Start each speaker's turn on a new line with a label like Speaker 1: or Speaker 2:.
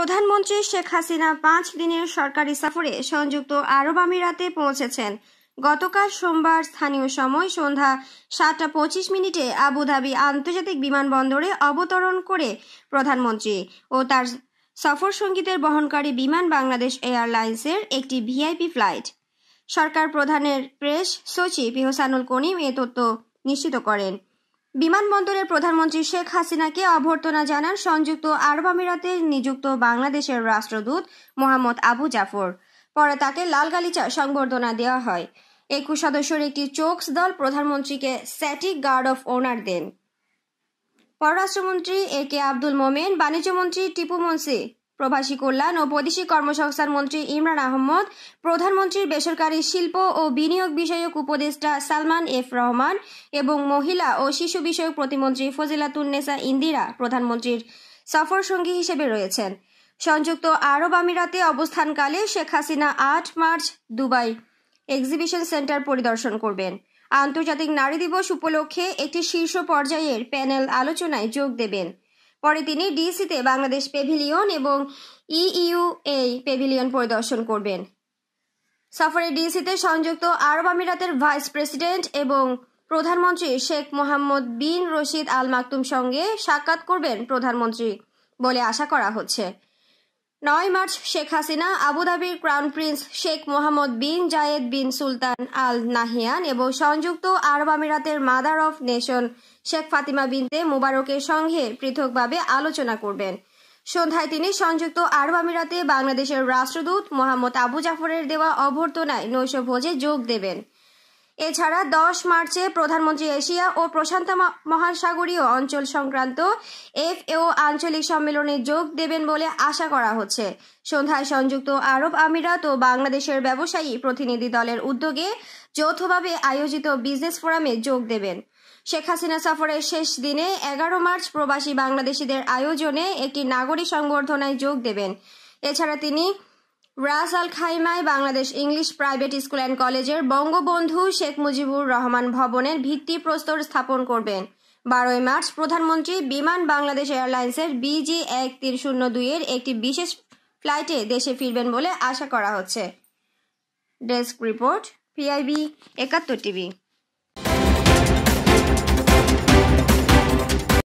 Speaker 1: প্রধানমন্ত্রী শেখ হাসিনা পাঁচ দিনের সরকারি সফরে সংযুক্ত আরব আমিরাতে পৌঁছেছেন। গতকাল সোমবার স্থানীয় সময় সন্ধ্যা সাতটা পঁচিশ মিনিটে আবুধাবি আন্তর্জাতিক বিমানবন্দরে অবতরণ করে প্রধানমন্ত্রী ও তার সফর সঙ্গীতের বহনকারী বিমান বাংলাদেশ এয়ারলাইন্সের একটি ভিআইপি ফ্লাইট। সরকার প্রধানের প্রেস সচিব ইহসানুল কনিম এ তথ্য নিশ্চিত করেন। বিমানবন্দরের প্রধানমন্ত্রী শেখ হাসিনাকে অভ্যর্থনা জানান সংযুক্ত আরব আমিরাতে নিযুক্ত বাংলাদেশের রাষ্ট্রদূত মোহাম্মদ আবু জাফর। পরে তাকে লাল গালিচা সংবর্ধনা দেওয়া হয়। একুশ সদস্যের একটি চোকস দল প্রধানমন্ত্রীকে স্ট্যাটিক গার্ড অফ অনার দেন। পররাষ্ট্রমন্ত্রী এ কে আব্দুল মোমেন, বাণিজ্যমন্ত্রী টিপু মুন্সি প্রবাসী কল্যাণ ও বৈদেশিক কর্মসংস্থান মন্ত্রী ইমরান আহমদ, প্রধানমন্ত্রীর বেসরকারি শিল্প ও বিনিয়োগ বিষয়ক উপদেষ্টা সালমান এফ রহমান এবং মহিলা ও শিশু বিষয়ক প্রতিমন্ত্রী ফজিলাতুন্নেসা ইন্দিরা প্রধানমন্ত্রীর সফর সঙ্গী হিসেবে রয়েছেন। সংযুক্ত আরব আমিরাতে অবস্থানকালে শেখ হাসিনা আট মার্চ দুবাই এক্সিবিশন সেন্টার পরিদর্শন করবেন। আন্তর্জাতিক নারী দিবস উপলক্ষে একটি শীর্ষ পর্যায়ের প্যানেল আলোচনায় যোগ দেবেন। পরে তিনি ডিসিতে বাংলাদেশ পেভিলিয়ন এবং ইইউ পেভিলিয়ন পরিদর্শন করবেন। সফরে ডিসিতে সংযুক্ত আরব আমিরাতের ভাইস প্রেসিডেন্ট এবং প্রধানমন্ত্রী শেখ মোহাম্মদ বিন রশিদ আল মাকতুম সঙ্গে সাক্ষাৎ করবেন প্রধানমন্ত্রী বলে আশা করা হচ্ছে। নয় March Sheikh Hasina আবুধাবির crown prince Sheikh Mohammed bin Zayed bin Sultan Al Nahyan এবং সংযুক্ত আরব আমিরাতের mother of nation Sheikh Fatima bint মুবারকের সঙ্গে পৃথকভাবে আলোচনা করবেন। সন্ধ্যায় তিনি সংযুক্ত আরব আমিরাতে বাংলাদেশের রাষ্ট্রদূত মোহাম্মদ আবু জাফরের দেওয়া অভ্যর্থনায় নৈশ ভোজে যোগ দেবেন। এছাড়া দশ মার্চে প্রধানমন্ত্রী এশিয়া ও প্রশান্ত মহাসাগরীয় অঞ্চল সংক্রান্ত এফএও আঞ্চলিক সম্মেলনে যোগ দেবেন বলে আশা করা হচ্ছে। সন্ধ্যায় সংযুক্ত আরব আমিরাত ও বাংলাদেশের ব্যবসায়ী প্রতিনিধি দলের উদ্যোগে যৌথভাবে আয়োজিত বিজনেস ফোরামে যোগ দেবেন। শেখ হাসিনা সফরের শেষ দিনে এগারো মার্চ প্রবাসী বাংলাদেশিদের আয়োজনে একটি নাগরিক সংবর্ধনায় যোগ দেবেন। এছাড়া তিনি রাস আল খাইমায় Bangladesh English private school and কলেজের বঙ্গবন্ধু শেখ মুজিবুর রহমান ভবনের ভিত্তিপ্রস্তর স্থাপন করবেন। বারোই মার্চ প্রধানমন্ত্রী বিমান বাংলাদেশ এয়ারলাইন্সের বিজি এক তিন শূন্য দুইয়ের একটি বিশেষ ফ্লাইটে দেশে ফিরবেন বলে আশা করা হচ্ছে। Desk report, PIB Ekattor TV.